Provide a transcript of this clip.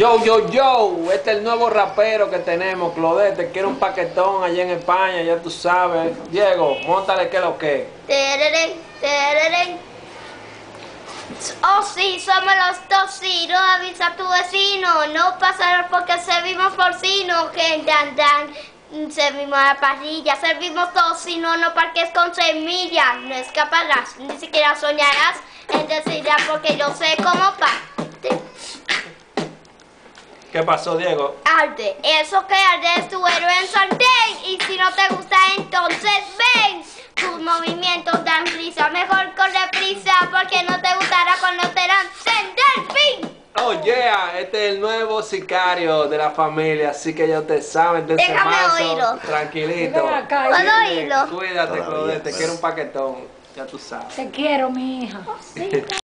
Yo, yo, yo, este es el nuevo rapero que tenemos, Claudette, quiere un paquetón allá en España, ya tú sabes. Diego, montale que lo que. Oh sí, somos los tocinos, avisa a tu vecino, no pasará porque servimos porcino, que dan dan. Servimos a la parrilla, servimos tocino, no parques con semillas, no escaparás, ni siquiera soñarás en decir porque yo sé cómo parte. ¿Qué pasó, Diego? Arde, eso que arde es tu héroe en sartén, y si no te gusta entonces ven. Tus movimientos dan risa, mejor corre prisa, porque no te gustará cuando te lancen del fin. Oh yeah, este es el nuevo sicario de la familia, así que ya ustedes saben, de Déjame oírlo. tranquilito. ¿Puedo oírlo? Cuídate, Claudette, pues. quiero un paquetón, ya tú sabes. Te quiero, mi hija.